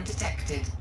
undetected.